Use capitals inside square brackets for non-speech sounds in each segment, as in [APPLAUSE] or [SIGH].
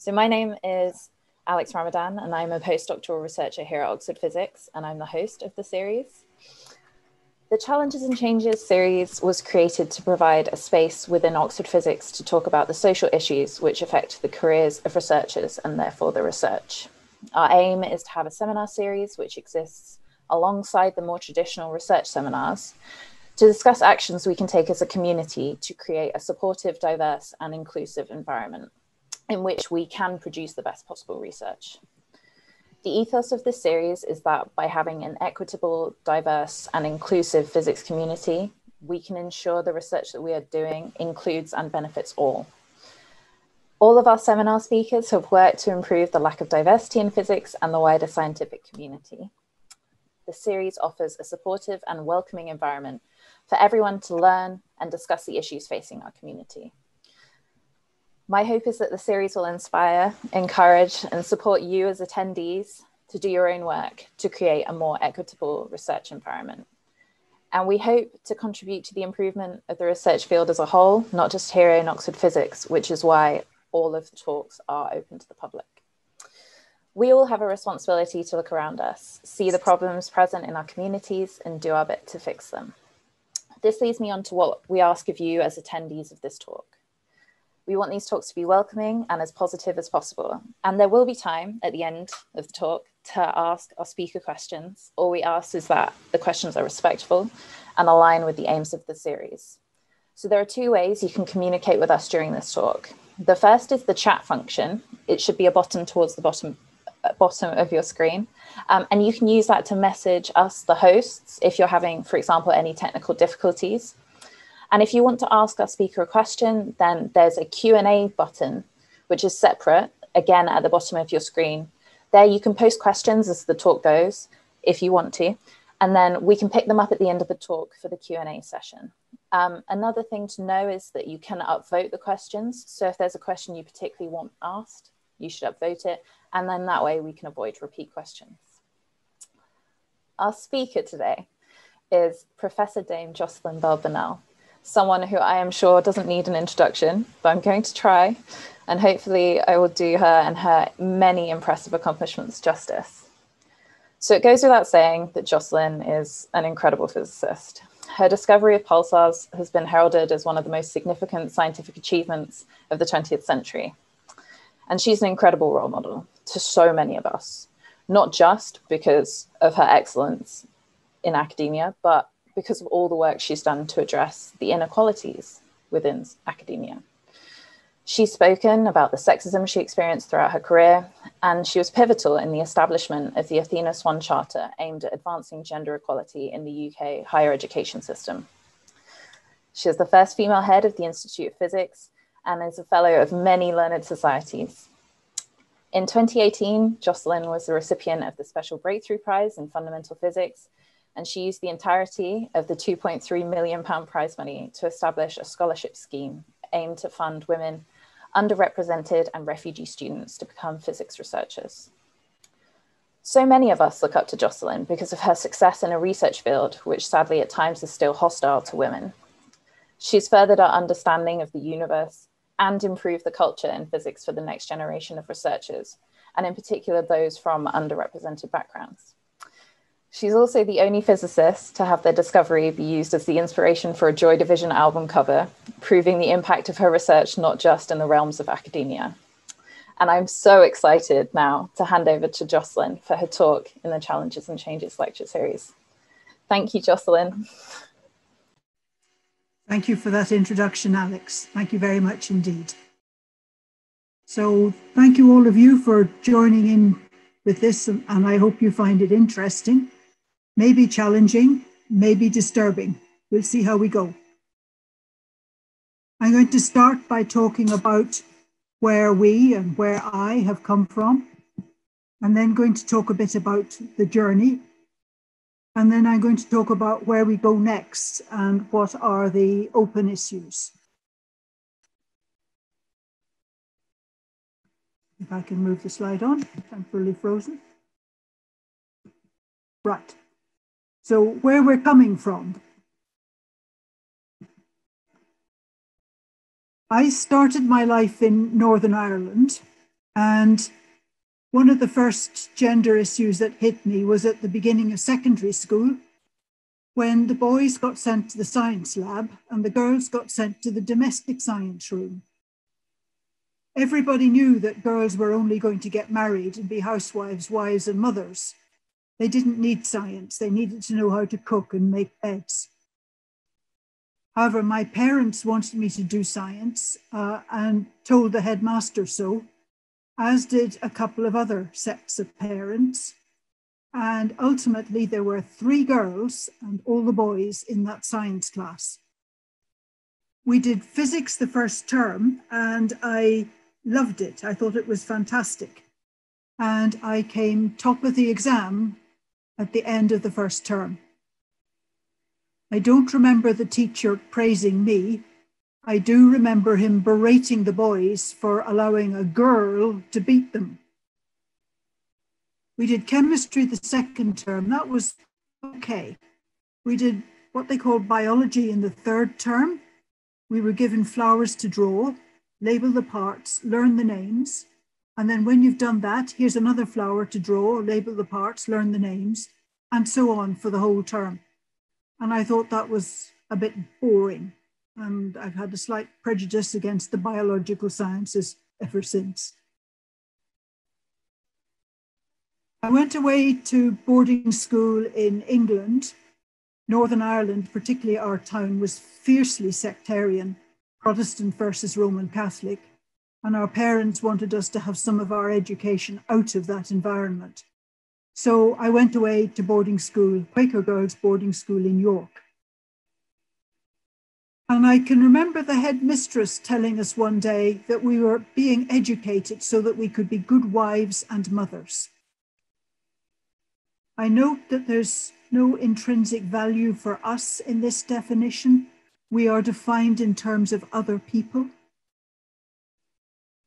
So my name is Alex Ramadan, and I'm a postdoctoral researcher here at Oxford Physics, and I'm the host of the series. The Challenges and Changes series was created to provide a space within Oxford Physics to talk about the social issues which affect the careers of researchers and therefore the research. Our aim is to have a seminar series which exists alongside the more traditional research seminars to discuss actions we can take as a community to create a supportive, diverse, and inclusive environment in which we can produce the best possible research. The ethos of this series is that by having an equitable, diverse, and inclusive physics community, we can ensure the research that we are doing includes and benefits all. All of our seminar speakers have worked to improve the lack of diversity in physics and the wider scientific community. The series offers a supportive and welcoming environment for everyone to learn and discuss the issues facing our community. My hope is that the series will inspire, encourage, and support you as attendees to do your own work to create a more equitable research environment. And we hope to contribute to the improvement of the research field as a whole, not just here in Oxford Physics, which is why all of the talks are open to the public. We all have a responsibility to look around us, see the problems present in our communities, and do our bit to fix them. This leads me on to what we ask of you as attendees of this talk. We want these talks to be welcoming and as positive as possible. And there will be time at the end of the talk to ask our speaker questions. All we ask is that the questions are respectful and align with the aims of the series. So there are two ways you can communicate with us during this talk. The first is the chat function. It should be a button towards the bottom uh, bottom of your screen. Um, and you can use that to message us, the hosts, if you're having, for example, any technical difficulties. And if you want to ask our speaker a question, then there's a Q&A button, which is separate, again, at the bottom of your screen. There you can post questions as the talk goes, if you want to, and then we can pick them up at the end of the talk for the Q&A session. Um, another thing to know is that you can upvote the questions. So if there's a question you particularly want asked, you should upvote it. And then that way we can avoid repeat questions. Our speaker today is Professor Dame Jocelyn Bell Burnell someone who I am sure doesn't need an introduction, but I'm going to try. And hopefully, I will do her and her many impressive accomplishments justice. So it goes without saying that Jocelyn is an incredible physicist. Her discovery of pulsars has been heralded as one of the most significant scientific achievements of the 20th century. And she's an incredible role model to so many of us, not just because of her excellence in academia, but because of all the work she's done to address the inequalities within academia. She's spoken about the sexism she experienced throughout her career, and she was pivotal in the establishment of the Athena Swan Charter aimed at advancing gender equality in the UK higher education system. She is the first female head of the Institute of Physics and is a fellow of many learned societies. In 2018, Jocelyn was the recipient of the Special Breakthrough Prize in Fundamental Physics and she used the entirety of the 2.3 million pound prize money to establish a scholarship scheme aimed to fund women, underrepresented and refugee students to become physics researchers. So many of us look up to Jocelyn because of her success in a research field, which sadly at times is still hostile to women. She's furthered our understanding of the universe and improved the culture in physics for the next generation of researchers, and in particular those from underrepresented backgrounds. She's also the only physicist to have their discovery be used as the inspiration for a Joy Division album cover, proving the impact of her research not just in the realms of academia. And I'm so excited now to hand over to Jocelyn for her talk in the Challenges and Changes lecture series. Thank you, Jocelyn. Thank you for that introduction, Alex. Thank you very much indeed. So thank you all of you for joining in with this, and I hope you find it interesting maybe challenging, maybe disturbing. We'll see how we go. I'm going to start by talking about where we and where I have come from, and then going to talk a bit about the journey. And then I'm going to talk about where we go next and what are the open issues. If I can move the slide on, temporarily frozen. Right. So where we're coming from. I started my life in Northern Ireland And one of the first gender issues that hit me was at the beginning of secondary school when the boys got sent to the science lab and the girls got sent to the domestic science room. Everybody knew that girls were only going to get married and be housewives, wives, and mothers. They didn't need science, they needed to know how to cook and make beds. However, my parents wanted me to do science uh, and told the headmaster so, as did a couple of other sets of parents. And ultimately, there were three girls and all the boys in that science class. We did physics the first term, and I loved it. I thought it was fantastic. And I came top of the exam at the end of the first term. I don't remember the teacher praising me. I do remember him berating the boys for allowing a girl to beat them. We did chemistry the second term. That was okay. We did what they call biology in the third term. We were given flowers to draw, label the parts, learn the names. And then when you've done that, here's another flower to draw, label the parts, learn the names, and so on for the whole term. And I thought that was a bit boring. And I've had a slight prejudice against the biological sciences ever since. I went away to boarding school in England. Northern Ireland, particularly our town, was fiercely sectarian, Protestant versus Roman Catholic. And our parents wanted us to have some of our education out of that environment. So I went away to boarding school, Quaker Girls Boarding School in York. And I can remember the headmistress telling us one day that we were being educated so that we could be good wives and mothers. I note that there's no intrinsic value for us in this definition. We are defined in terms of other people.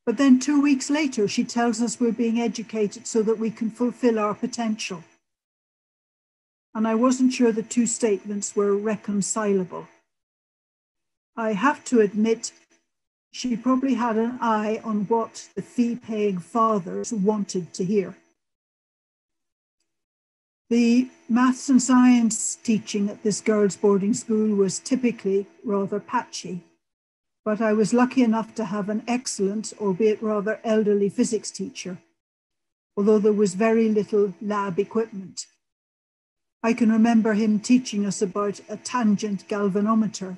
But then two weeks later, she tells us we're being educated so that we can fulfill our potential. And I wasn't sure the two statements were reconcilable. I have to admit, she probably had an eye on what the fee paying fathers wanted to hear. The maths and science teaching at this girls' boarding school was typically rather patchy but I was lucky enough to have an excellent, albeit rather elderly physics teacher, although there was very little lab equipment. I can remember him teaching us about a tangent galvanometer,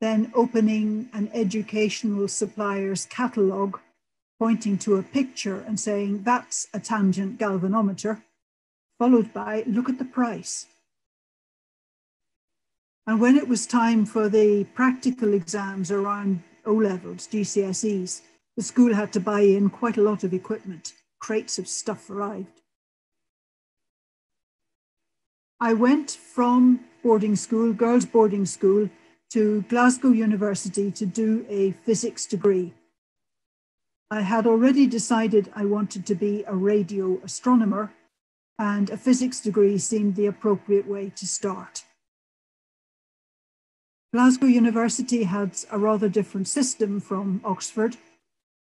then opening an educational supplier's catalogue, pointing to a picture and saying, that's a tangent galvanometer, followed by, look at the price. And when it was time for the practical exams around O levels, GCSEs, the school had to buy in quite a lot of equipment. Crates of stuff arrived. I went from boarding school, girls' boarding school, to Glasgow University to do a physics degree. I had already decided I wanted to be a radio astronomer, and a physics degree seemed the appropriate way to start. Glasgow University has a rather different system from Oxford.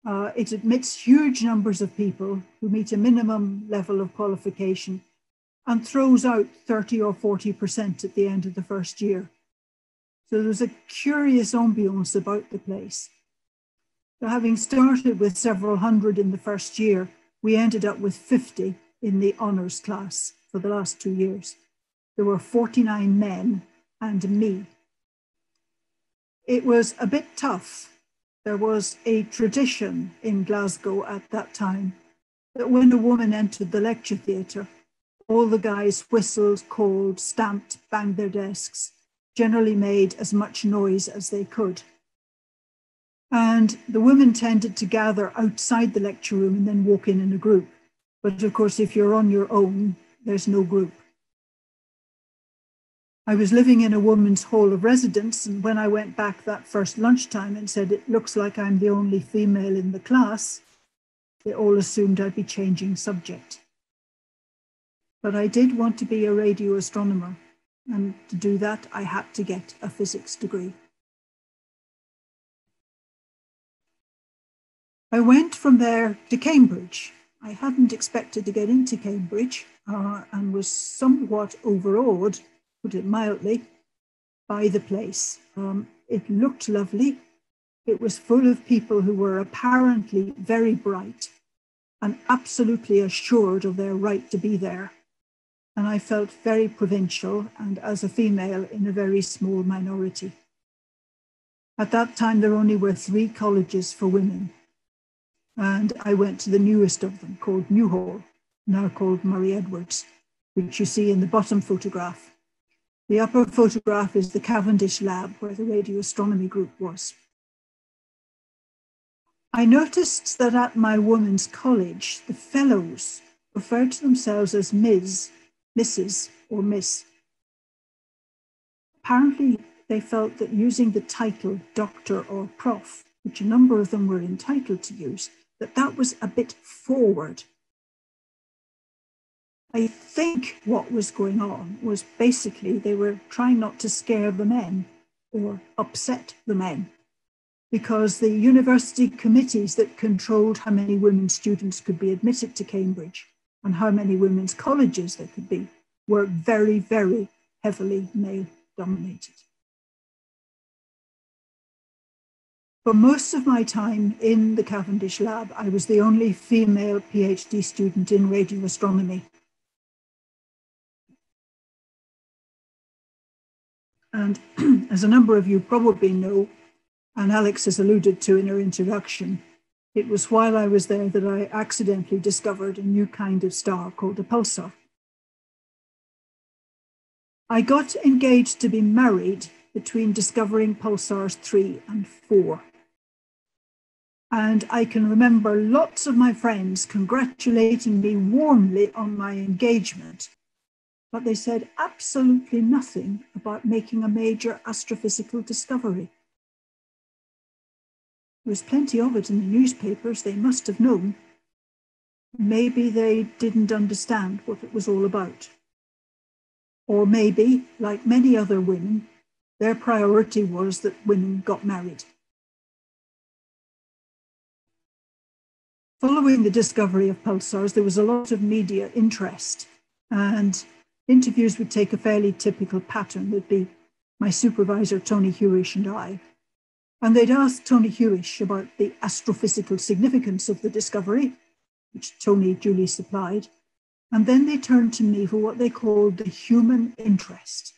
Uh, it admits huge numbers of people who meet a minimum level of qualification and throws out 30 or 40% at the end of the first year. So there's a curious ambience about the place. So having started with several hundred in the first year, we ended up with 50 in the honours class for the last two years. There were 49 men and me it was a bit tough. There was a tradition in Glasgow at that time that when a woman entered the lecture theatre, all the guys whistled, called, stamped, banged their desks, generally made as much noise as they could. And the women tended to gather outside the lecture room and then walk in in a group. But of course, if you're on your own, there's no group. I was living in a woman's hall of residence, and when I went back that first lunchtime and said, It looks like I'm the only female in the class, they all assumed I'd be changing subject. But I did want to be a radio astronomer, and to do that, I had to get a physics degree. I went from there to Cambridge. I hadn't expected to get into Cambridge uh, and was somewhat overawed, put it mildly, by the place. Um, it looked lovely. It was full of people who were apparently very bright and absolutely assured of their right to be there. And I felt very provincial and as a female in a very small minority. At that time, there only were three colleges for women and I went to the newest of them called Newhall, now called Murray Edwards, which you see in the bottom photograph. The upper photograph is the Cavendish lab where the radio astronomy group was. I noticed that at my women's college, the fellows referred to themselves as Ms., Mrs., or Miss. Apparently, they felt that using the title doctor or prof, which a number of them were entitled to use, that that was a bit forward. I think what was going on was basically they were trying not to scare the men or upset the men because the university committees that controlled how many women students could be admitted to Cambridge and how many women's colleges there could be were very, very heavily male dominated. For most of my time in the Cavendish lab, I was the only female PhD student in radio astronomy. And [CLEARS THROAT] as a number of you probably know, and Alex has alluded to in her introduction, it was while I was there that I accidentally discovered a new kind of star called a pulsar. I got engaged to be married between discovering pulsars three and four. And I can remember lots of my friends congratulating me warmly on my engagement, but they said absolutely nothing about making a major astrophysical discovery. There was plenty of it in the newspapers, they must have known. Maybe they didn't understand what it was all about. Or maybe, like many other women, their priority was that women got married. Following the discovery of pulsars, there was a lot of media interest, and interviews would take a fairly typical pattern. There'd be my supervisor, Tony Hewish, and I. And they'd ask Tony Hewish about the astrophysical significance of the discovery, which Tony duly supplied. And then they turned to me for what they called the human interest.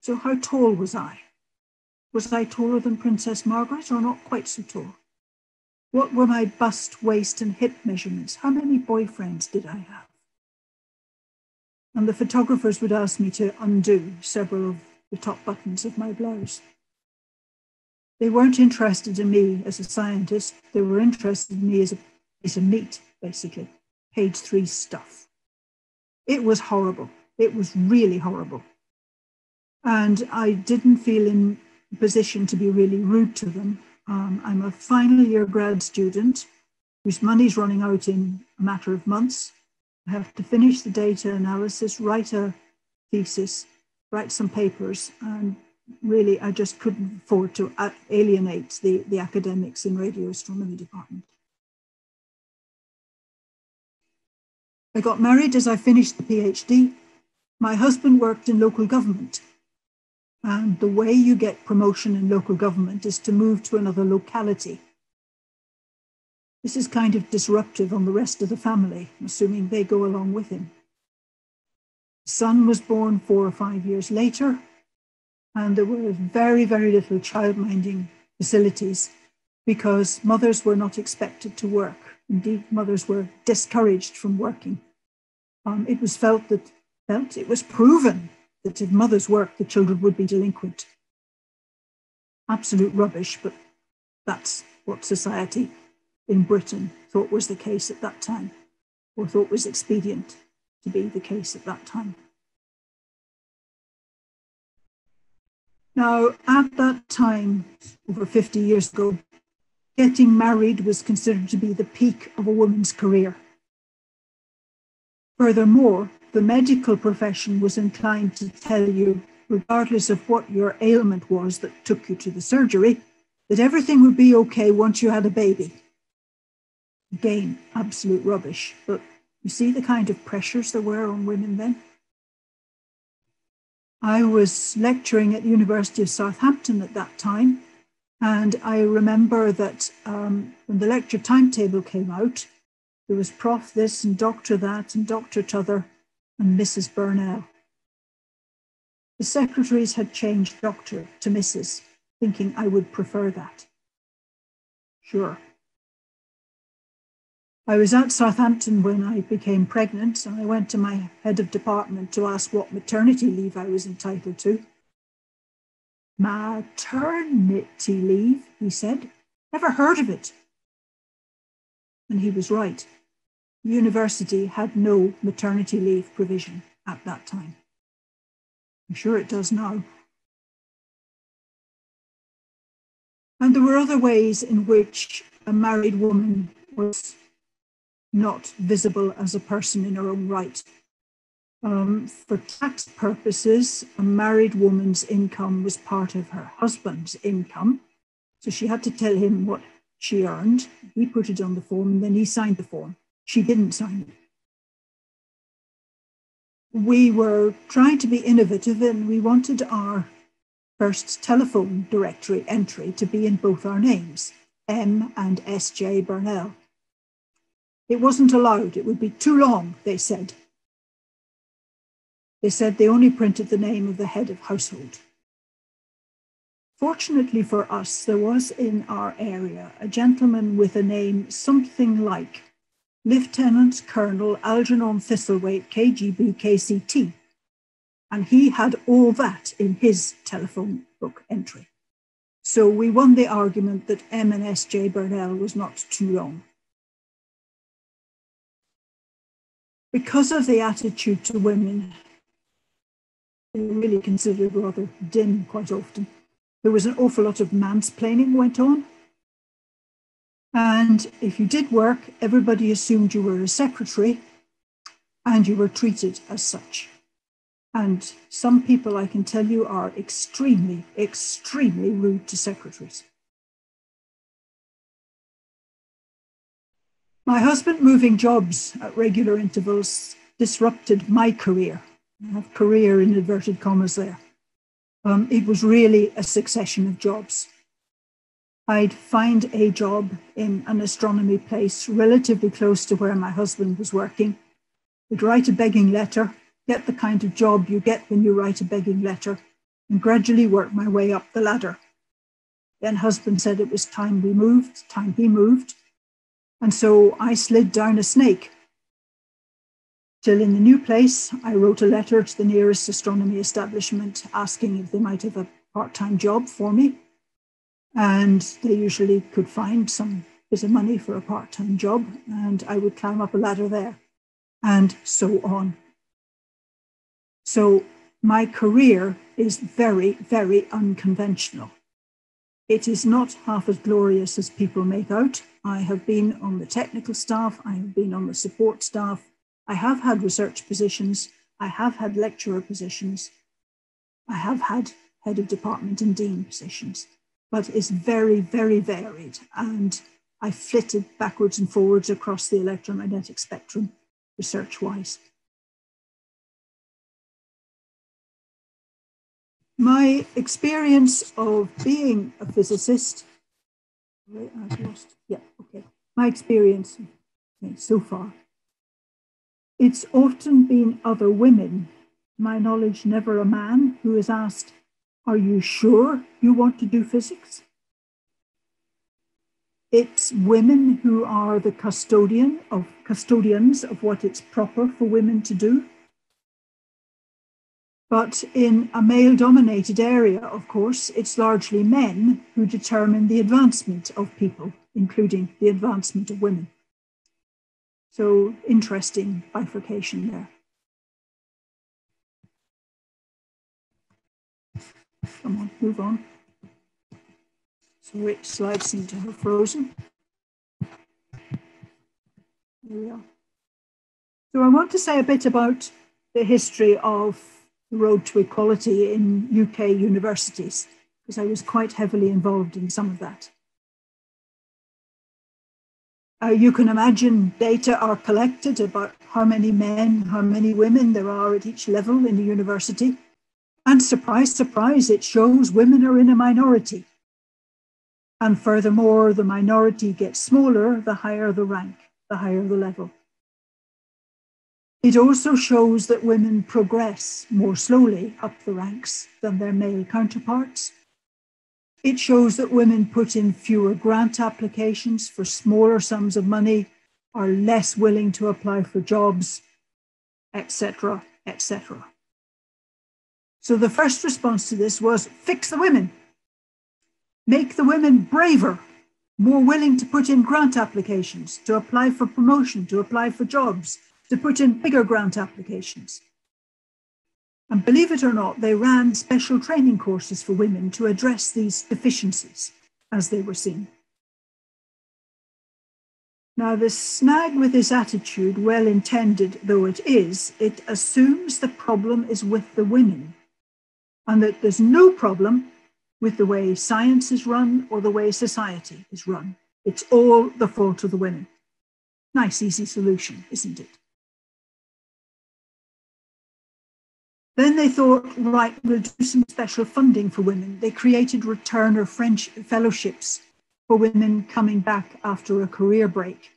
So, how tall was I? Was I taller than Princess Margaret or not quite so tall? What were my bust, waist, and hip measurements? How many boyfriends did I have? And the photographers would ask me to undo several of the top buttons of my blouse. They weren't interested in me as a scientist, they were interested in me as a piece of meat, basically. Page three stuff. It was horrible. It was really horrible. And I didn't feel in position to be really rude to them. Um, I'm a final year grad student whose money's running out in a matter of months. I have to finish the data analysis, write a thesis, write some papers, and really I just couldn't afford to uh, alienate the, the academics in radio astronomy department. I got married as I finished the PhD. My husband worked in local government and the way you get promotion in local government is to move to another locality. This is kind of disruptive on the rest of the family, assuming they go along with him. Son was born four or five years later, and there were very, very little childminding facilities because mothers were not expected to work. Indeed, mothers were discouraged from working. Um, it was felt that felt it was proven that if mothers worked, the children would be delinquent. Absolute rubbish, but that's what society in Britain thought was the case at that time, or thought was expedient to be the case at that time. Now, at that time, over 50 years ago, getting married was considered to be the peak of a woman's career. Furthermore, the medical profession was inclined to tell you, regardless of what your ailment was that took you to the surgery, that everything would be okay once you had a baby. Again, absolute rubbish. But you see the kind of pressures there were on women then? I was lecturing at the University of Southampton at that time, and I remember that um, when the lecture timetable came out, there was Prof this and Doctor that and Doctor t'other and Mrs. Burnell. The secretaries had changed Doctor to Mrs., thinking I would prefer that. Sure. I was at Southampton when I became pregnant, and I went to my head of department to ask what maternity leave I was entitled to. Maternity leave, he said. Never heard of it. And he was right. University had no maternity leave provision at that time. I'm sure it does now. And there were other ways in which a married woman was not visible as a person in her own right. Um, for tax purposes, a married woman's income was part of her husband's income. So she had to tell him what she earned. He put it on the form and then he signed the form. She didn't sign it. We were trying to be innovative and we wanted our first telephone directory entry to be in both our names, M and S.J. Burnell. It wasn't allowed, it would be too long, they said. They said they only printed the name of the head of household. Fortunately for us, there was in our area a gentleman with a name something like Lieutenant Colonel Algernon Thistlewaite, KGB KCT, and he had all that in his telephone book entry. So we won the argument that M and S J Burnell was not too long. Because of the attitude to women, really considered rather dim quite often. There was an awful lot of mansplaining went on. And if you did work, everybody assumed you were a secretary and you were treated as such. And some people, I can tell you, are extremely, extremely rude to secretaries. My husband moving jobs at regular intervals disrupted my career. I have career in inverted commas there. Um, it was really a succession of jobs. I'd find a job in an astronomy place relatively close to where my husband was working. I'd write a begging letter, get the kind of job you get when you write a begging letter, and gradually work my way up the ladder. Then husband said it was time we moved, time he moved. And so I slid down a snake. Till in the new place, I wrote a letter to the nearest astronomy establishment asking if they might have a part time job for me. And they usually could find some bit of money for a part time job, and I would climb up a ladder there, and so on. So my career is very, very unconventional. It is not half as glorious as people make out. I have been on the technical staff, I have been on the support staff, I have had research positions, I have had lecturer positions, I have had head of department and dean positions, but it's very, very varied. And I flitted backwards and forwards across the electromagnetic spectrum research wise. My experience of being a physicist, I've lost, yeah, okay. My experience okay, so far, it's often been other women, my knowledge, never a man, who has asked, Are you sure you want to do physics? It's women who are the custodian of custodians of what it's proper for women to do. But in a male dominated area, of course, it's largely men who determine the advancement of people, including the advancement of women. So, interesting bifurcation there. Come on, move on. Sorry, slides seem to have frozen. There we are. So, I want to say a bit about the history of road to equality in UK universities, because I was quite heavily involved in some of that. Uh, you can imagine data are collected about how many men, how many women there are at each level in the university. And surprise, surprise, it shows women are in a minority. And furthermore, the minority gets smaller the higher the rank, the higher the level. It also shows that women progress more slowly up the ranks than their male counterparts. It shows that women put in fewer grant applications for smaller sums of money, are less willing to apply for jobs, etc., etc. So the first response to this was fix the women, make the women braver, more willing to put in grant applications, to apply for promotion, to apply for jobs, to put in bigger grant applications. And believe it or not, they ran special training courses for women to address these deficiencies as they were seen. Now, the snag with this attitude, well intended though it is, it assumes the problem is with the women and that there's no problem with the way science is run or the way society is run. It's all the fault of the women. Nice, easy solution, isn't it? Then they thought, right, we'll do some special funding for women. They created return returner French fellowships for women coming back after a career break.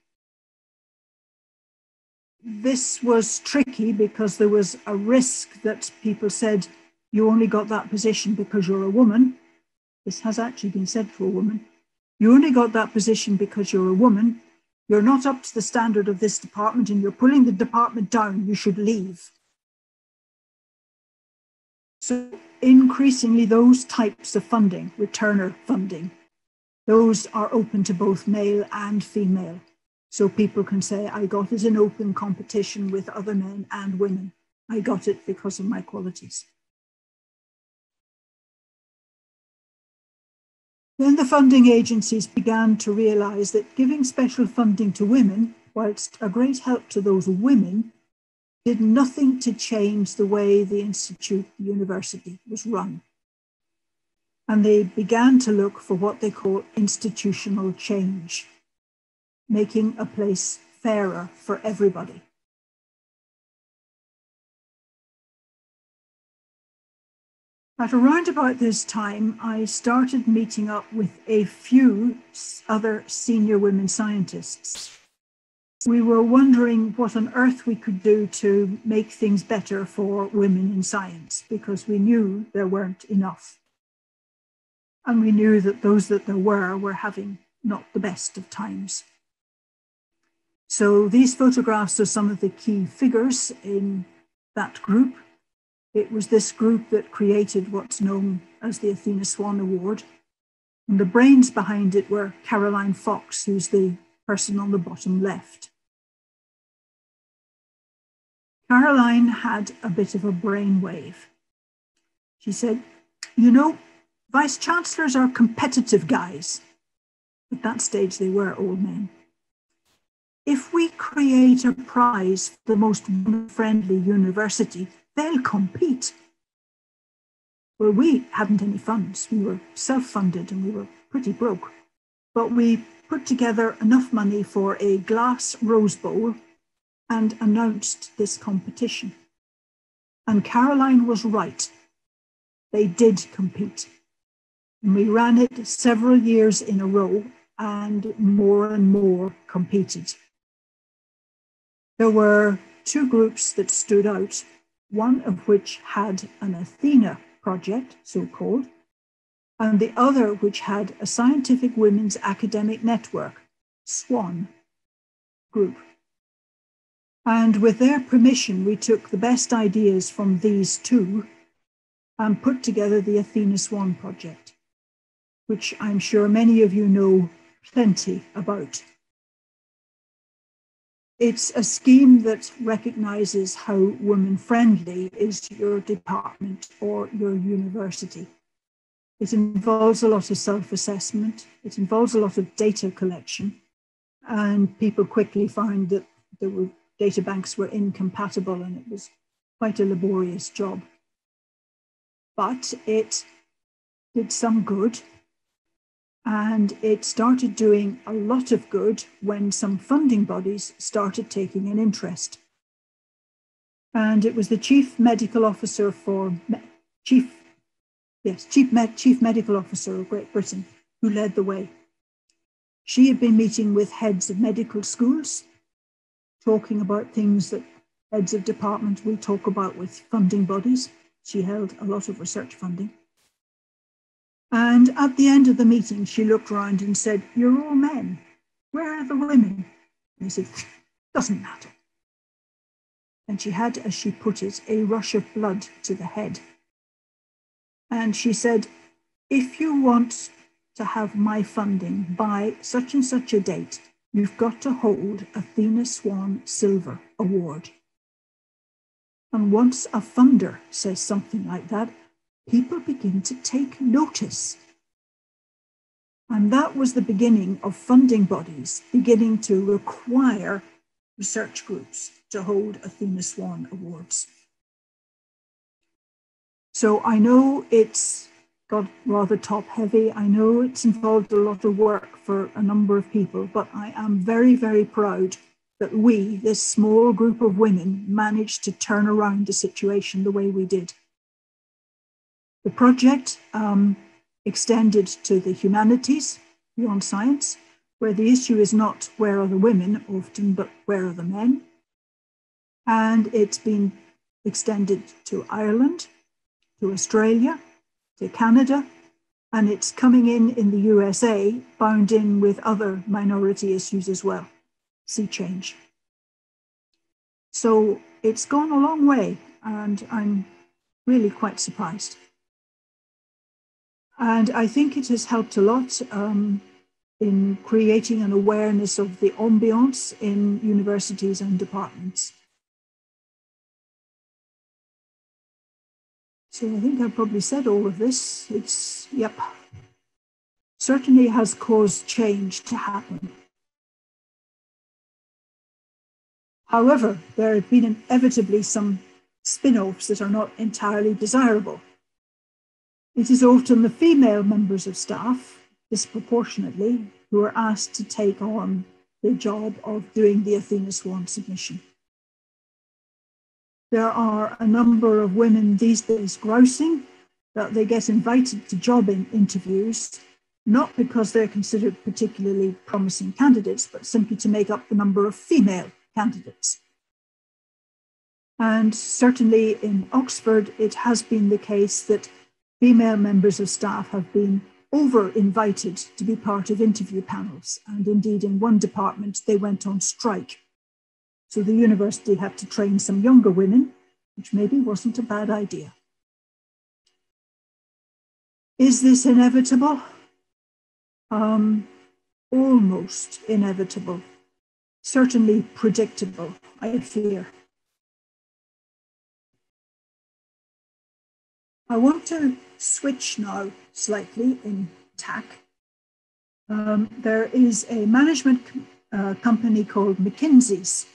This was tricky because there was a risk that people said, you only got that position because you're a woman. This has actually been said for a woman. You only got that position because you're a woman. You're not up to the standard of this department and you're pulling the department down. You should leave. So, increasingly, those types of funding, returner funding, those are open to both male and female. So people can say, I got it in open competition with other men and women. I got it because of my qualities. Then the funding agencies began to realize that giving special funding to women, whilst a great help to those women, did nothing to change the way the institute, the university, was run. And they began to look for what they call institutional change, making a place fairer for everybody. At around about this time, I started meeting up with a few other senior women scientists. We were wondering what on earth we could do to make things better for women in science because we knew there weren't enough. And we knew that those that there were were having not the best of times. So these photographs are some of the key figures in that group. It was this group that created what's known as the Athena Swan Award. And the brains behind it were Caroline Fox, who's the person on the bottom left. Caroline had a bit of a brainwave. She said, You know, vice chancellors are competitive guys. At that stage, they were old men. If we create a prize for the most friendly university, they'll compete. Well, we hadn't any funds. We were self funded and we were pretty broke. But we put together enough money for a glass rose bowl and announced this competition. And Caroline was right. They did compete. And we ran it several years in a row and more and more competed. There were two groups that stood out one of which had an Athena project, so called, and the other which had a scientific women's academic network, SWAN group. And with their permission, we took the best ideas from these two and put together the Athena Swan project, which I'm sure many of you know plenty about. It's a scheme that recognises how woman friendly is your department or your university. It involves a lot of self assessment, it involves a lot of data collection, and people quickly found that there were data banks were incompatible and it was quite a laborious job. But it did some good And it started doing a lot of good when some funding bodies started taking an interest. And it was the chief medical officer for chief, yes, chief, med, chief medical officer of Great Britain who led the way. She had been meeting with heads of medical schools, talking about things that heads of department will talk about with funding bodies. She held a lot of research funding. And at the end of the meeting, she looked around and said, You're all men. Where are the women? And he said, Doesn't matter. And she had, as she put it, a rush of blood to the head. And she said, If you want to have my funding by such and such a date, you've got to hold Athena Swan Silver Award. And once a funder says something like that, people begin to take notice. And that was the beginning of funding bodies beginning to require research groups to hold Athena Swan Awards. So I know it's got rather top heavy. I know it's involved a lot of work for a number of people, but I am very, very proud that we, this small group of women, managed to turn around the situation the way we did. The project um, extended to the humanities beyond science, where the issue is not where are the women often, but where are the men. And it's been extended to Ireland, to Australia, to Canada, and it's coming in in the USA, bound in with other minority issues as well sea change. So it's gone a long way, and I'm really quite surprised. And I think it has helped a lot um, in creating an awareness of the ambience in universities and departments. So I think I've probably said all of this. It's, yep, certainly has caused change to happen. However, there have been inevitably some spin offs that are not entirely desirable. It is often the female members of staff, disproportionately, who are asked to take on the job of doing the Athena Swan submission. There are a number of women these days grousing that they get invited to job in interviews, not because they're considered particularly promising candidates, but simply to make up the number of female candidates. And certainly in Oxford, it has been the case that female members of staff have been over invited to be part of interview panels. And indeed, in one department, they went on strike. So the university had to train some younger women, which maybe wasn't a bad idea. Is this inevitable? Um, almost inevitable certainly predictable, I fear. I want to switch now slightly in tack. Um, there is a management uh, company called McKinsey's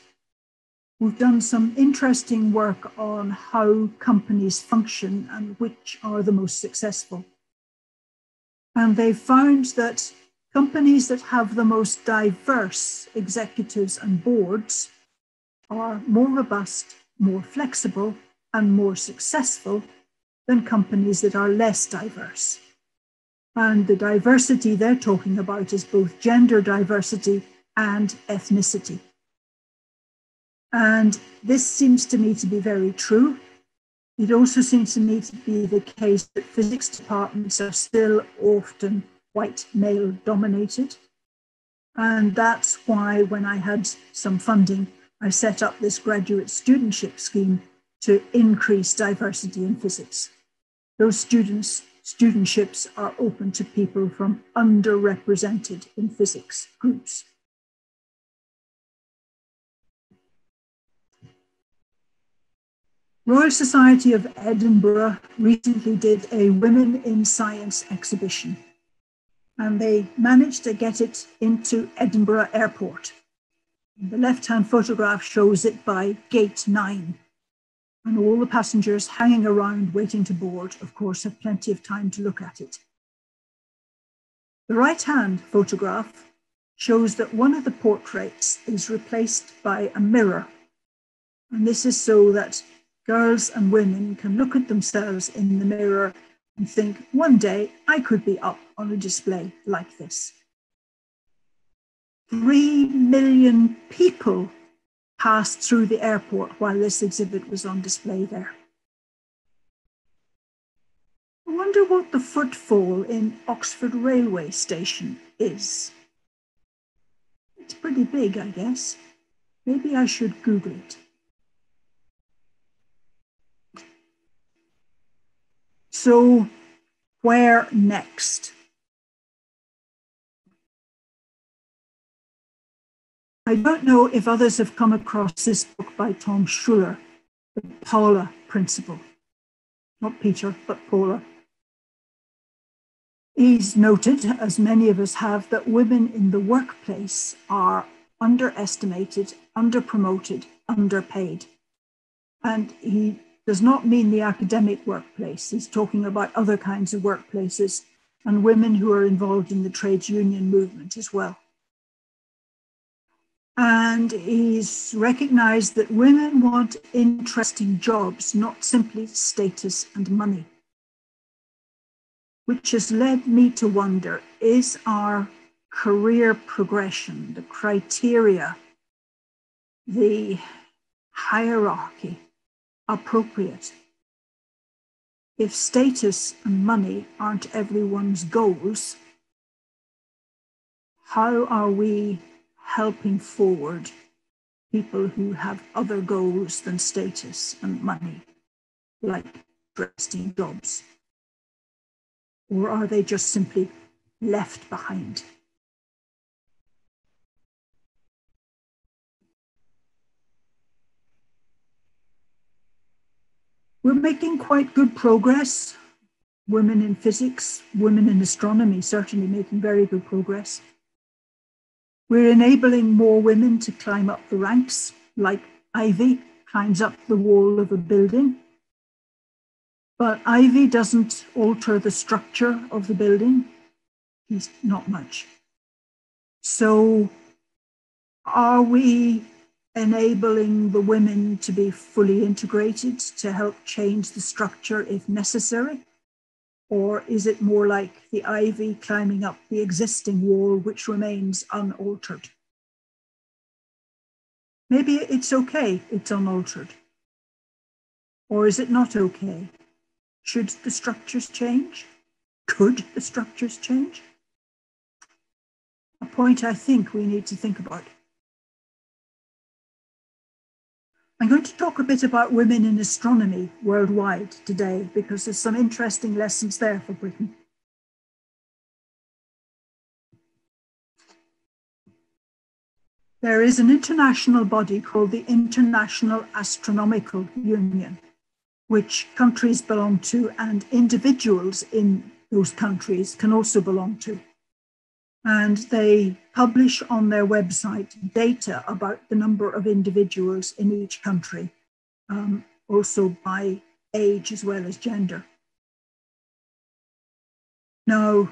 who've done some interesting work on how companies function and which are the most successful. And they found that Companies that have the most diverse executives and boards are more robust, more flexible, and more successful than companies that are less diverse. And the diversity they're talking about is both gender diversity and ethnicity. And this seems to me to be very true. It also seems to me to be the case that physics departments are still often white male dominated. And that's why, when I had some funding, I set up this graduate studentship scheme to increase diversity in physics. Those students, studentships are open to people from underrepresented in physics groups. Royal Society of Edinburgh recently did a Women in Science exhibition and they managed to get it into Edinburgh Airport. The left hand photograph shows it by gate nine. And all the passengers hanging around waiting to board, of course, have plenty of time to look at it. The right hand photograph shows that one of the portraits is replaced by a mirror. And this is so that girls and women can look at themselves in the mirror and think, one day I could be up on a display like this. Three million people passed through the airport while this exhibit was on display there. I wonder what the footfall in Oxford railway station is. It's pretty big, I guess. Maybe I should Google it. So, where next? I don't know if others have come across this book by Tom Schuller, The Paula Principle. Not Peter, but Paula. He's noted, as many of us have, that women in the workplace are underestimated, underpromoted, underpaid. And he does not mean the academic workplace. He's talking about other kinds of workplaces and women who are involved in the trades union movement as well. And he's recognized that women want interesting jobs, not simply status and money. Which has led me to wonder is our career progression, the criteria, the hierarchy appropriate? If status and money aren't everyone's goals, how are we helping forward people who have other goals than status and money, like interesting jobs? Or are they just simply left behind? We're making quite good progress. Women in physics, women in astronomy, certainly making very good progress. We're enabling more women to climb up the ranks, like Ivy climbs up the wall of a building. But Ivy doesn't alter the structure of the building, He's not much. So, are we enabling the women to be fully integrated to help change the structure if necessary? Or is it more like the ivy climbing up the existing wall, which remains unaltered? Maybe it's okay, it's unaltered. Or is it not okay? Should the structures change? Could the structures change? A point I think we need to think about. I'm going to talk a bit about women in astronomy worldwide today because there's some interesting lessons there for Britain. There is an international body called the International Astronomical Union, which countries belong to and individuals in those countries can also belong to and they publish on their website data about the number of individuals in each country, um, also by age as well as gender. Now,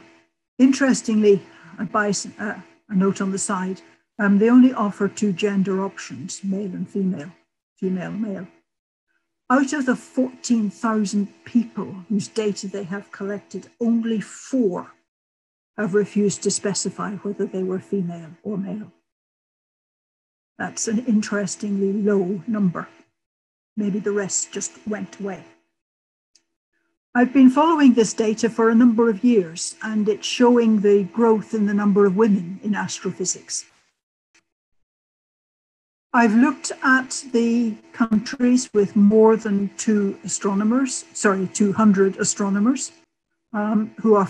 interestingly, by uh, a note on the side, um, they only offer two gender options, male and female, female, male. Out of the 14,000 people whose data they have collected, only four have refused to specify whether they were female or male. That's an interestingly low number. Maybe the rest just went away. I've been following this data for a number of years, and it's showing the growth in the number of women in astrophysics. I've looked at the countries with more than two astronomers, sorry, 200 astronomers um, who are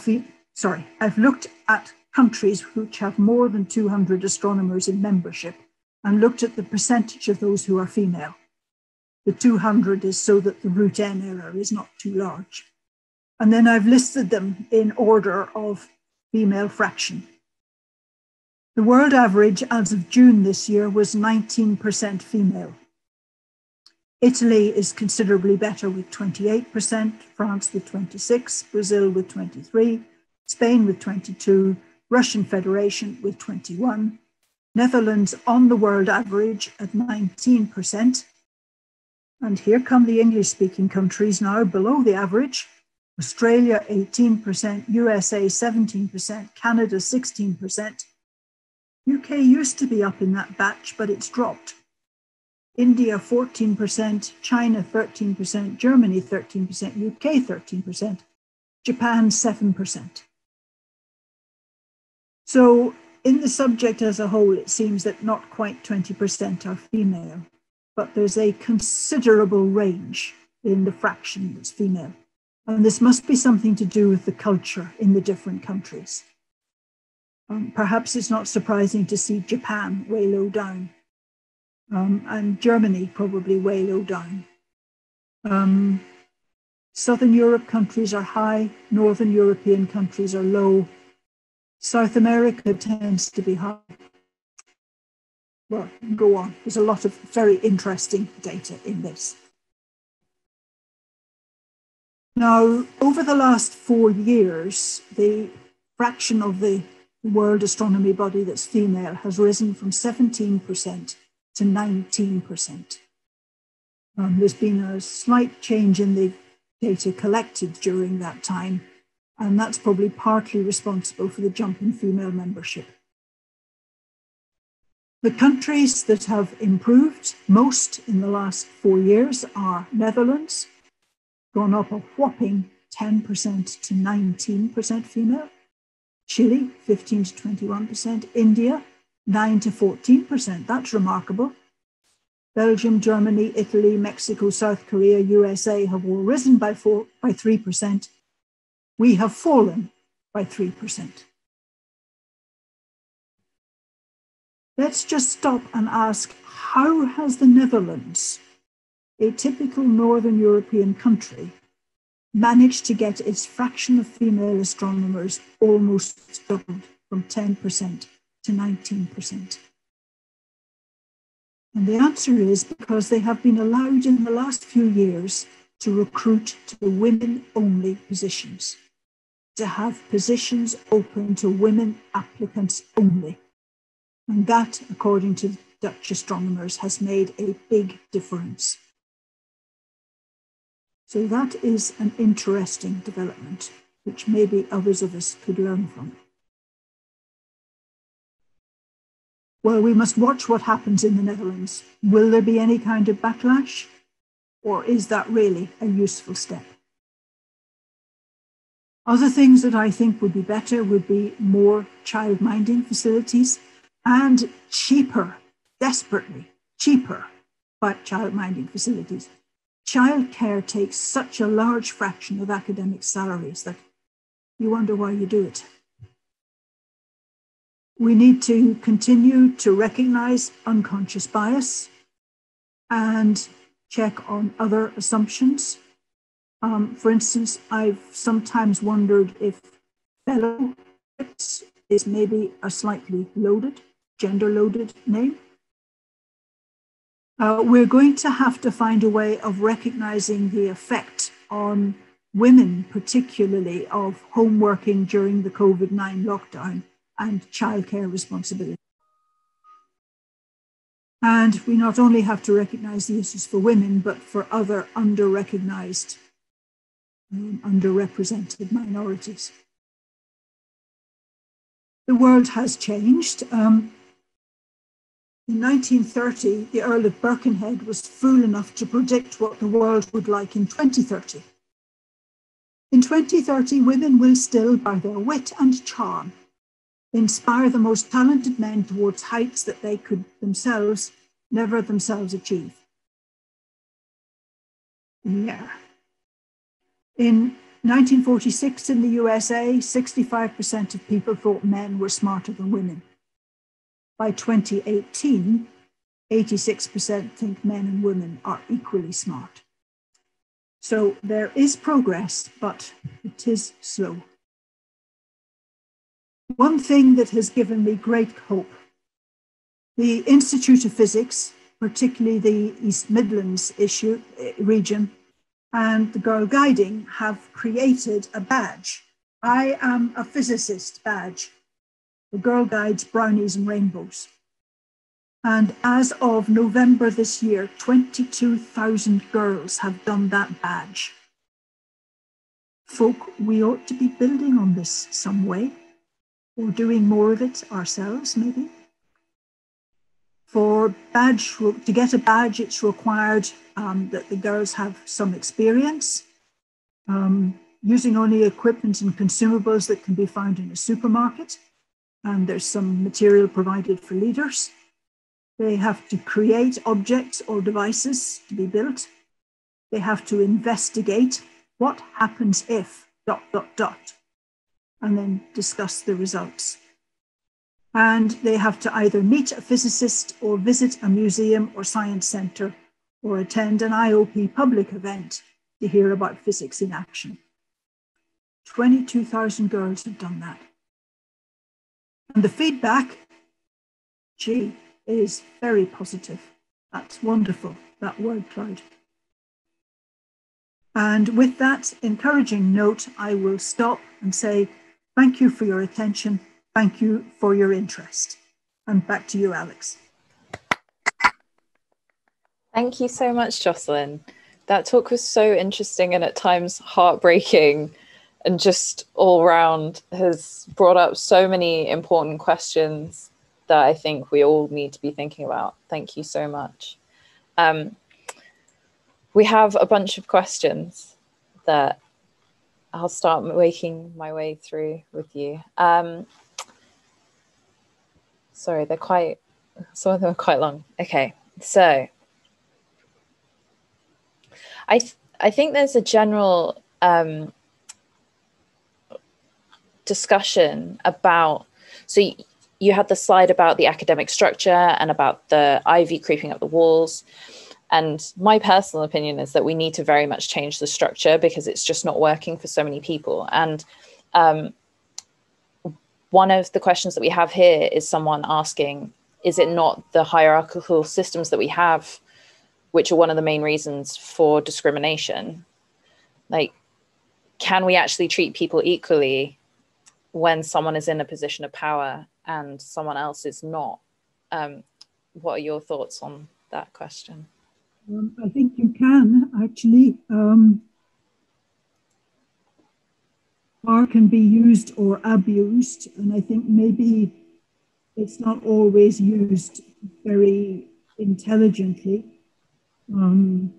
sorry, I've looked at countries which have more than 200 astronomers in membership and looked at the percentage of those who are female. The 200 is so that the root n error is not too large. And then I've listed them in order of female fraction. The world average as of June this year was 19% female. Italy is considerably better with 28%, France with 26, Brazil with 23, Spain with 22, Russian Federation with 21, Netherlands on the world average at 19%. And here come the English speaking countries now below the average Australia 18%, USA 17%, Canada 16%. UK used to be up in that batch, but it's dropped. India 14%, China 13%, Germany 13%, UK 13%, Japan 7%. So, in the subject as a whole, it seems that not quite 20% are female, but there's a considerable range in the fraction that's female. And this must be something to do with the culture in the different countries. Um, perhaps it's not surprising to see Japan way low down, um, and Germany probably way low down. Um, Southern Europe countries are high, Northern European countries are low. South America tends to be high. Well, go on. There's a lot of very interesting data in this. Now, over the last four years, the fraction of the world astronomy body that's female has risen from 17% to 19%. Um, there's been a slight change in the data collected during that time, and that's probably partly responsible for the jump in female membership. The countries that have improved most in the last four years are Netherlands, gone up a whopping 10% to 19% female. Chile, 15 to 21%. India, 9 to 14%. That's remarkable. Belgium, Germany, Italy, Mexico, South Korea, USA have all risen by, four, by 3%. We have fallen by 3%. Let's just stop and ask how has the Netherlands a typical Northern European country managed to get its fraction of female astronomers almost doubled from 10% to 19%. And the answer is because they have been allowed in the last few years to recruit to women only positions, to have positions open to women applicants only. And that, according to Dutch astronomers, has made a big difference. So that is an interesting development, which maybe others of us could learn from. Well, we must watch what happens in the Netherlands. Will there be any kind of backlash? Or is that really a useful step? Other things that I think would be better would be more child minding facilities and cheaper, desperately cheaper, but child minding facilities childcare takes such a large fraction of academic salaries that you wonder why you do it. We need to continue to recognize unconscious bias and check on other assumptions. Um, for instance, I've sometimes wondered if fellowships is maybe a slightly loaded, gender loaded name. Uh, we're going to have to find a way of recognizing the effect on women, particularly of home working during the COVID 9 lockdown and childcare responsibility. And we not only have to recognize the issues for women, but for other under recognized, um, underrepresented minorities. The world has changed. Um, in 1930, the Earl of Birkenhead was fool enough to predict what the world would like in 2030. In 2030, women will still, by their wit and charm, inspire the most talented men towards heights that they could themselves never themselves achieve. Yeah. In 1946 in the USA, 65% of people thought men were smarter than women. By 2018, 86% think men and women are equally smart. So there is progress, but it is slow. One thing that has given me great hope the Institute of Physics, particularly the East Midlands issue, eh, region, and the Girl Guiding have created a badge. I am a physicist badge the Girl Guides, Brownies and Rainbows. And as of November this year, 22,000 girls have done that badge. Folk, we ought to be building on this some way, or doing more of it ourselves, maybe. For badge, to get a badge, it's required um, that the girls have some experience, um, using only equipment and consumables that can be found in a supermarket. And there's some material provided for leaders. They have to create objects or devices to be built. They have to investigate what happens if dot, dot, dot, and then discuss the results. And they have to either meet a physicist or visit a museum or science center or attend an IOP public event to hear about physics in action. 22,000 girls have done that. And the feedback, gee, is very positive. That's wonderful, that word cloud. And with that encouraging note, I will stop and say thank you for your attention. Thank you for your interest. And back to you, Alex. Thank you so much, Jocelyn. That talk was so interesting and at times heartbreaking and just all round has brought up so many important questions that I think we all need to be thinking about. Thank you so much. Um, we have a bunch of questions that I'll start making my way through with you. Um, sorry, they're quite, some of them are quite long. Okay, so I, th I think there's a general um, discussion about, so you had the slide about the academic structure and about the ivy creeping up the walls. And my personal opinion is that we need to very much change the structure because it's just not working for so many people. And um, one of the questions that we have here is someone asking, is it not the hierarchical systems that we have, which are one of the main reasons for discrimination? Like, can we actually treat people equally when someone is in a position of power and someone else is not. Um, what are your thoughts on that question? Um, I think you can actually. Um, power can be used or abused, and I think maybe it's not always used very intelligently. Um,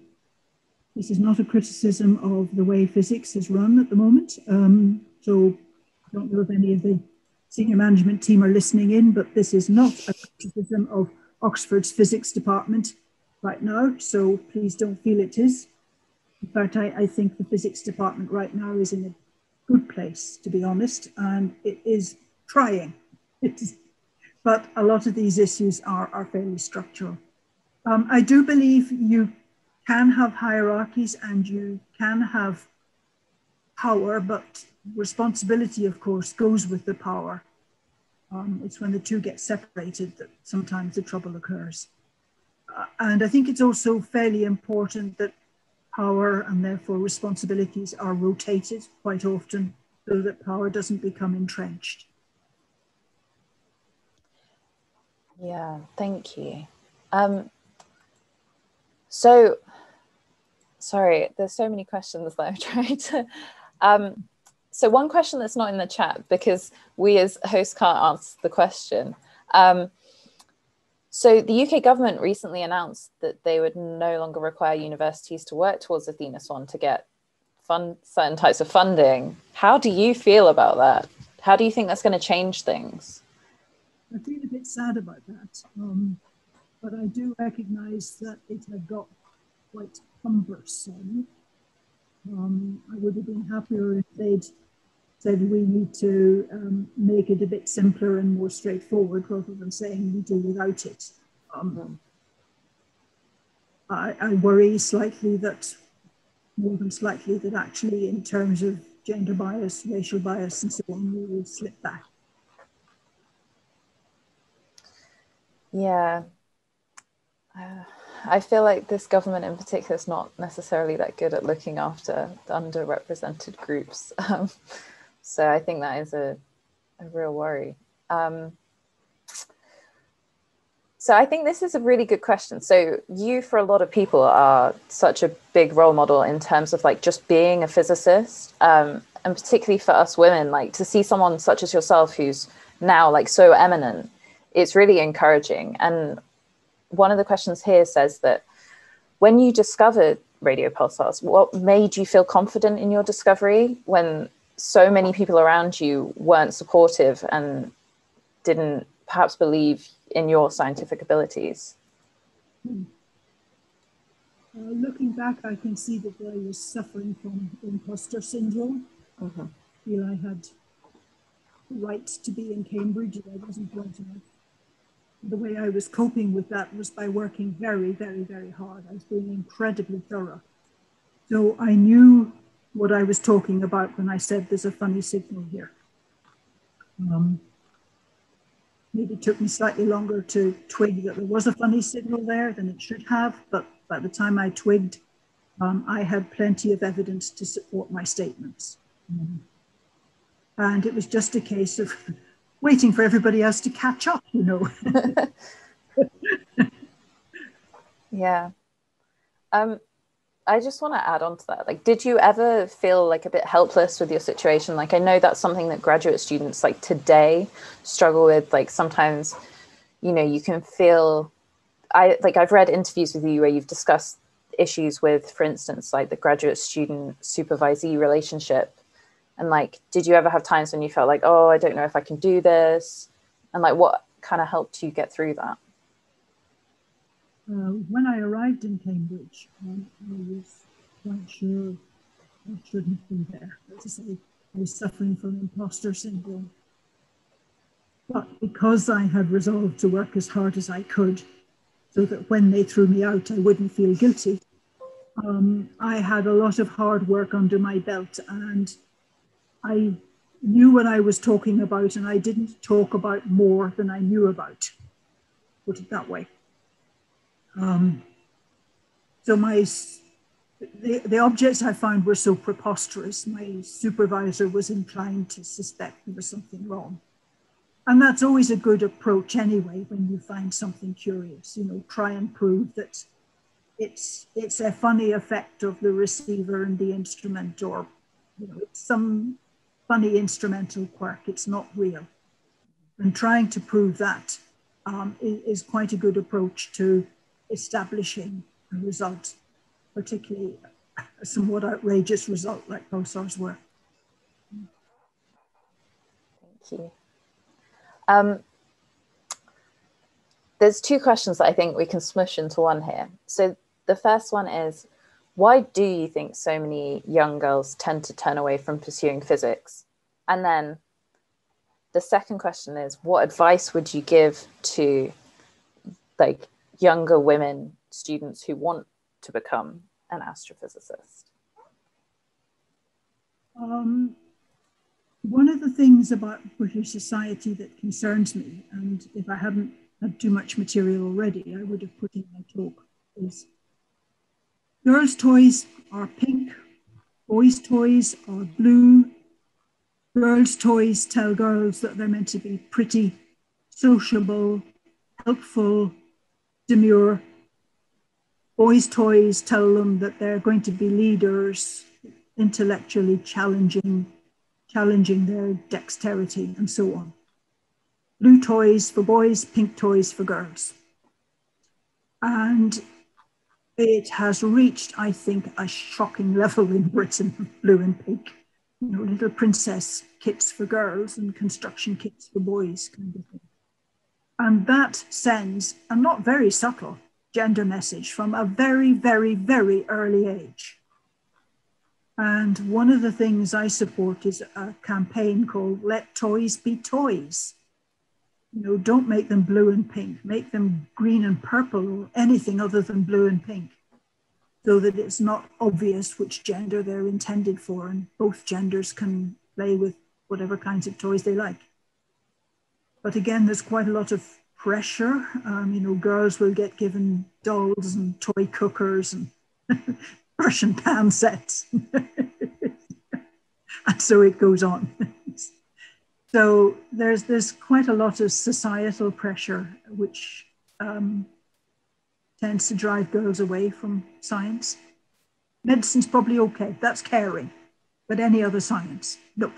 this is not a criticism of the way physics is run at the moment. Um, so I don't know if any of the senior management team are listening in, but this is not a criticism of Oxford's physics department right now, so please don't feel it is. In fact, I, I think the physics department right now is in a good place, to be honest, and it is trying. [LAUGHS] It is, but a lot of these issues are, are fairly structural. Um, I do believe you can have hierarchies and you can have power, but responsibility, of course, goes with the power. Um, it's when the two get separated that sometimes the trouble occurs. Uh, and I think it's also fairly important that power and therefore responsibilities are rotated quite often so that power doesn't become entrenched. Yeah, thank you. Um, so, sorry, there's so many questions that I'm [LAUGHS] trying to. Um, so one question that's not in the chat because we as hosts can't answer the question. Um, so the UK government recently announced that they would no longer require universities to work towards Athena Swan to get fund certain types of funding. How do you feel about that? How do you think that's going to change things? I feel a bit sad about that, um, but I do recognise that it had got quite cumbersome. Um, I would have been happier if they'd said we need to um, make it a bit simpler and more straightforward rather than saying we do without it. Um, I, I, worry slightly that, more than slightly, that actually in terms of gender bias, racial bias and so on, we will slip back. Yeah. Uh, I feel like this government in particular is not necessarily that good at looking after the underrepresented groups. [LAUGHS] Um, so I think that is a, a real worry. Um, so I think this is a really good question. So you, for a lot of people, are such a big role model in terms of like just being a physicist, um, and particularly for us women, like to see someone such as yourself who's now like so eminent, it's really encouraging. And one of the questions here says that when you discovered radio pulsars, what made you feel confident in your discovery when so many people around you weren't supportive and didn't perhaps believe in your scientific abilities? Hmm. Uh, looking back, I can see that I was suffering from imposter syndrome. Mm-hmm. I feel I had the right to be in Cambridge and I wasn't going to. The way I was coping with that was by working very, very, very hard. I was being incredibly thorough. So I knew what I was talking about when I said there's a funny signal here. Um, maybe it took me slightly longer to twig that there was a funny signal there than it should have, but by the time I twigged, um, I had plenty of evidence to support my statements. And it was just a case of [LAUGHS] waiting for everybody else to catch up, you know. [LAUGHS] yeah. Um, I just want to add on to that. Like, did you ever feel like a bit helpless with your situation? Like, I know that's something that graduate students like today struggle with. Like, sometimes, you know, you can feel. I like I've read interviews with you where you've discussed issues with, for instance, like the graduate student supervisee relationship. And like, did you ever have times when you felt like, oh, I don't know if I can do this? And like, what kind of helped you get through that? Uh, when I arrived in Cambridge, um, I was quite sure I shouldn't be there. As I say, I was suffering from imposter syndrome. But because I had resolved to work as hard as I could, so that when they threw me out, I wouldn't feel guilty, um, I had a lot of hard work under my belt and I knew what I was talking about, and I didn't talk about more than I knew about. Put it that way. Um, so my the, the objects I found were so preposterous, my supervisor was inclined to suspect there was something wrong. And that's always a good approach anyway when you find something curious, you know, try and prove that it's it's a funny effect of the receiver and the instrument or you know, it's some funny instrumental quirk, it's not real. And trying to prove that um, is, is quite a good approach to establishing a result, particularly a somewhat outrageous result like pulsars were. Thank you. Um, there's two questions that I think we can smush into one here. So the first one is, why do you think so many young girls tend to turn away from pursuing physics? And then the second question is, what advice would you give to like younger women students who want to become an astrophysicist? Um, one of the things about British society that concerns me, and if I hadn't had too much material already, I would have put in my talk, is girls' toys are pink, boys' toys are blue. Girls' toys tell girls that they're meant to be pretty, sociable, helpful, demure. Boys' toys tell them that they're going to be leaders, intellectually challenging, challenging their dexterity, and so on. Blue toys for boys, pink toys for girls. And it has reached, I think, a shocking [LAUGHS] level in Britain, blue and pink. You know, little princess kits for girls and construction kits for boys, kind of thing. And that sends a not very subtle gender message from a very, very, very early age. And one of the things I support is a campaign called Let Toys Be Toys. You know, don't make them blue and pink, make them green and purple or anything other than blue and pink, so that it's not obvious which gender they're intended for, and both genders can play with whatever kinds of toys they like. But again, there's quite a lot of pressure. Um, you know, girls will get given dolls and toy cookers and [LAUGHS] Russian pan sets. [LAUGHS] and so it goes on. [LAUGHS] So there's there's quite a lot of societal pressure which um, tends to drive girls away from science. Medicine's probably okay, that's caring, but any other science, nope.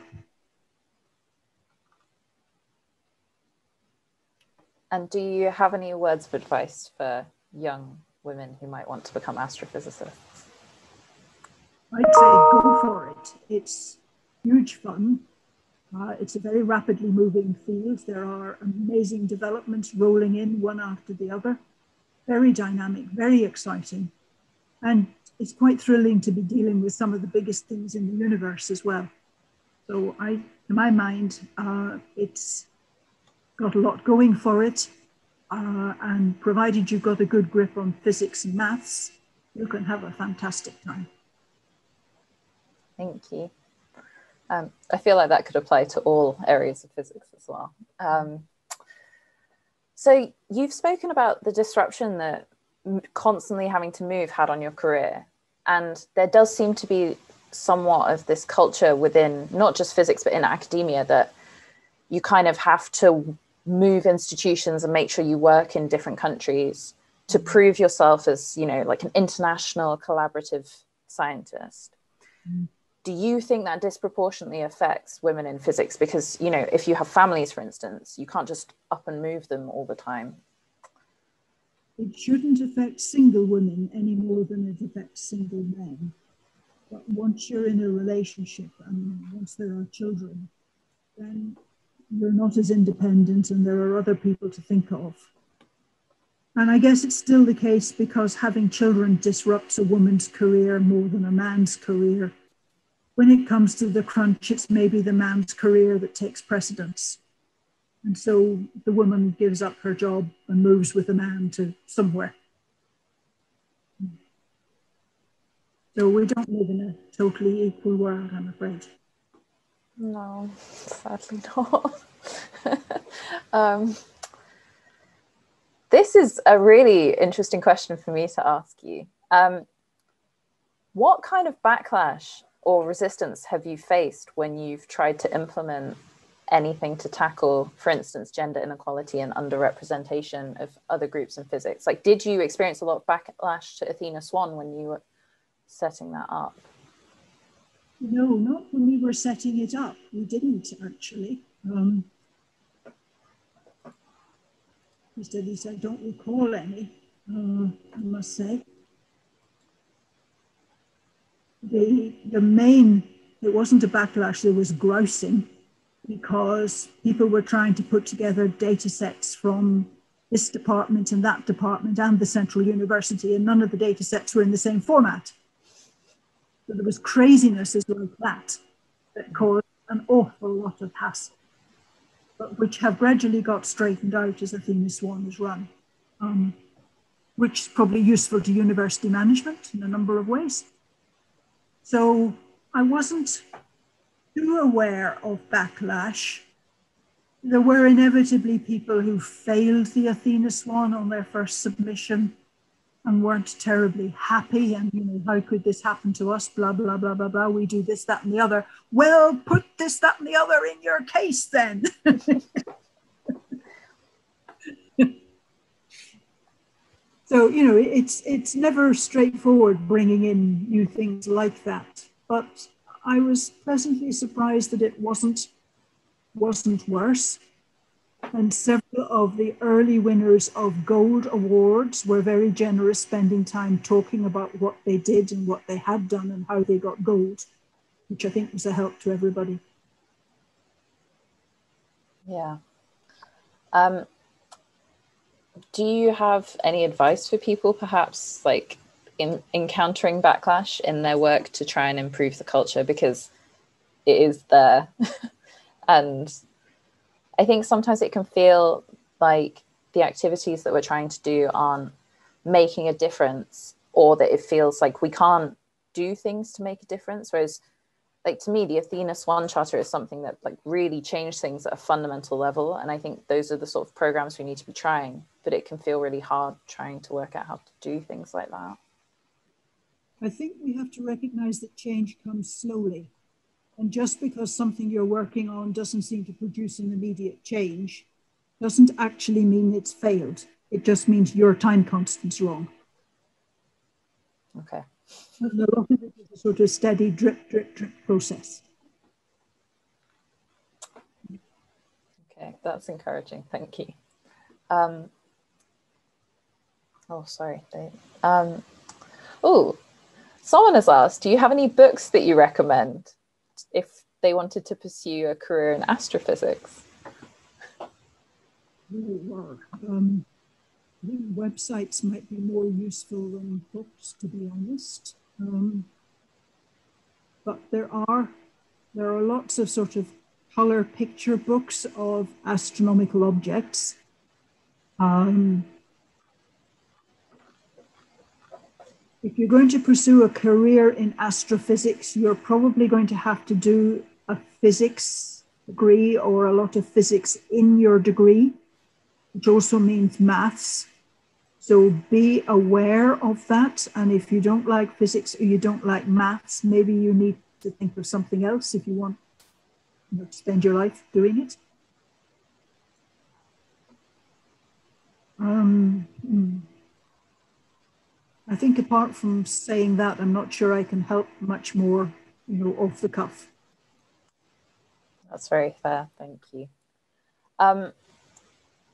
And do you have any words of advice for young women who might want to become astrophysicists? I'd say go for it. It's huge fun. Uh, it's a very rapidly moving field. There are amazing developments rolling in one after the other. Very dynamic, very exciting. And it's quite thrilling to be dealing with some of the biggest things in the universe as well. So I, in my mind, uh, it's got a lot going for it. Uh, and provided you've got a good grip on physics and maths, you can have a fantastic time. Thank you. Um, I feel like that could apply to all areas of physics as well. Um, so you've spoken about the disruption that constantly having to move had on your career, and there does seem to be somewhat of this culture within not just physics but in academia that you kind of have to move institutions and make sure you work in different countries to prove yourself as you know like an international collaborative scientist. Mm. Do you think that disproportionately affects women in physics? Because you know if you have families for instance you can't just up and move them all the time. It shouldn't affect single women any more than it affects single men. But once you're in a relationship and once there are children then you're not as independent and there are other people to think of and I guess it's still the case because having children disrupts a woman's career more than a man's career when it comes to the crunch, it's maybe the man's career that takes precedence. And so the woman gives up her job and moves with the man to somewhere. So we don't live in a totally equal world, I'm afraid. No, sadly [LAUGHS] not. um, this is a really interesting question for me to ask you. Um, what kind of backlash or resistance have you faced when you've tried to implement anything to tackle, for instance, gender inequality and underrepresentation of other groups in physics? Like, did you experience a lot of backlash to Athena Swan when you were setting that up? No, not when we were setting it up. We didn't actually. Um, at least I don't recall any, uh, I must say the, the main, it wasn't a backlash, there was grousing because people were trying to put together data sets from this department and that department and the central university, and none of the data sets were in the same format. There was craziness as like that that caused an awful lot of hassle, but which have gradually got straightened out as the Athena Swan has run, um, which is probably useful to university management in a number of ways. So I wasn't too aware of backlash. There were inevitably people who failed the Athena Swan on their first submission and weren't terribly happy. And, you know, how could this happen to us? Blah, blah, blah, blah, blah. We do this, that, and the other. Well, put this, that, and the other in your case then. [LAUGHS] So you know, it's it's never straightforward bringing in new things like that. But I was pleasantly surprised that it wasn't wasn't worse. And several of the early winners of gold awards were very generous, spending time talking about what they did and what they had done and how they got gold, which I think was a help to everybody. Yeah. Um, do you have any advice for people perhaps like in encountering backlash in their work to try and improve the culture because it is there [LAUGHS] and i think sometimes it can feel like the activities that we're trying to do aren't making a difference or that it feels like we can't do things to make a difference. Whereas like to me the athena swan charter is something that like really changed things at a fundamental level. And i think those are the sort of programs we need to be trying but it can feel really hard trying to work out how to do things like that. I think we have to recognize that change comes slowly And just because something you're working on doesn't seem to produce an immediate change, doesn't actually mean it's failed. It just means your time constant's wrong. Okay. And a lot of it is a sort of steady drip, drip, drip process. Okay, that's encouraging. Thank you. Um, oh, sorry, Um, oh, someone has asked, do you have any books that you recommend if they wanted to pursue a career in astrophysics? Um, I think websites might be more useful than books, to be honest. Um, but there are there are lots of sort of color picture books of astronomical objects. Um, if you're going to pursue a career in astrophysics, you're probably going to have to do a physics degree or a lot of physics in your degree which also means maths. So be aware of that. And if you don't like physics or you don't like maths, maybe you need to think of something else if you want to spend your life doing it. Um, hmm. I think apart from saying that, I'm not sure I can help much more, you know, off the cuff. That's very fair. Thank you. Um,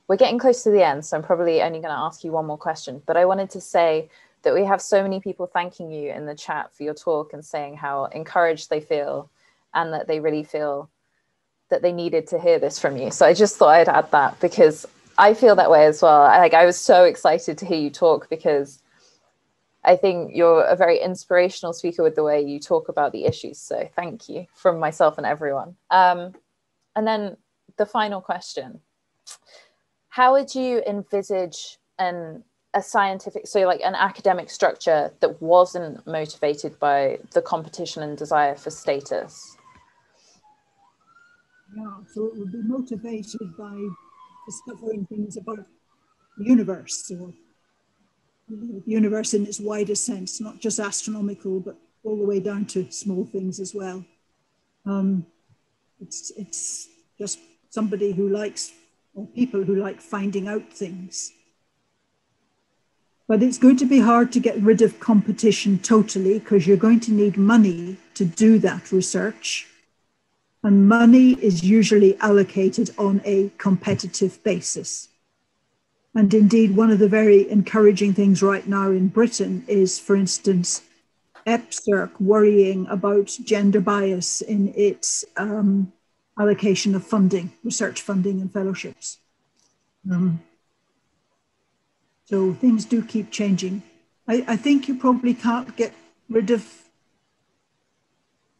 we're getting close to the end, so I'm probably only going to ask you one more question. But I wanted to say that we have so many people thanking you in the chat for your talk and saying how encouraged they feel and that they really feel that they needed to hear this from you. So I just thought I'd add that because I feel that way as well. Like I was so excited to hear you talk because I think you're a very inspirational speaker with the way you talk about the issues. So thank you from myself and everyone. Um, and then the final question how would you envisage an a scientific so like an academic structure that wasn't motivated by the competition and desire for status yeah so it would be motivated by discovering things about the universe or the universe in its widest sense not just astronomical but all the way down to small things as well um, it's it's just somebody who likes or people who like finding out things. But it's going to be hard to get rid of competition totally because you're going to need money to do that research. And money is usually allocated on a competitive basis. And indeed, one of the very encouraging things right now in Britain is, for instance, EPSRC worrying about gender bias in its um, allocation of funding, research funding and fellowships. Um, so things do keep changing. I, I think you probably can't get rid of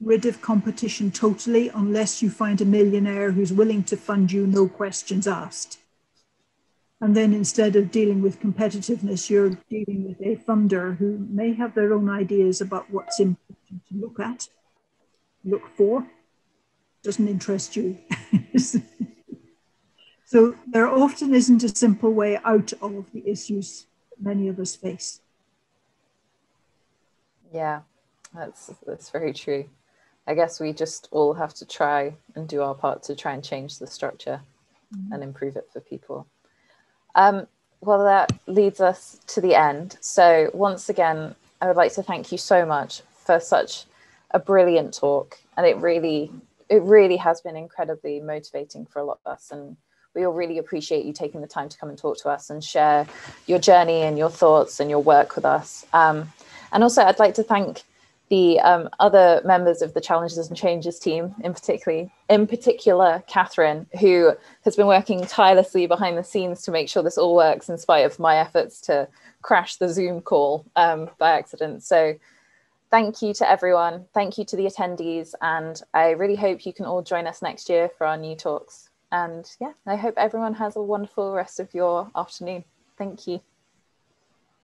rid of competition totally unless you find a millionaire who's willing to fund you no questions asked. And then instead of dealing with competitiveness, you're dealing with a funder who may have their own ideas about what's important to look at, look for doesn't interest you. [LAUGHS] so there often isn't a simple way out of the issues many of us face. Yeah, that's that's very true. I guess we just all have to try and do our part to try and change the structure mm-hmm. and improve it for people. Um, well, that leads us to the end. So once again, I would like to thank you so much for such a brilliant talk, and it really it really has been incredibly motivating for a lot of us. And we all really appreciate you taking the time to come and talk to us and share your journey and your thoughts and your work with us. Um, and also i'd like to thank the um, other members of the challenges and changes team in particularly in particular catherine who has been working tirelessly behind the scenes to make sure this all works in spite of my efforts to crash the zoom call um, by accident so thank you to everyone. Thank you to the attendees. And I really hope you can all join us next year for our new talks. And yeah, I hope everyone has a wonderful rest of your afternoon. Thank you.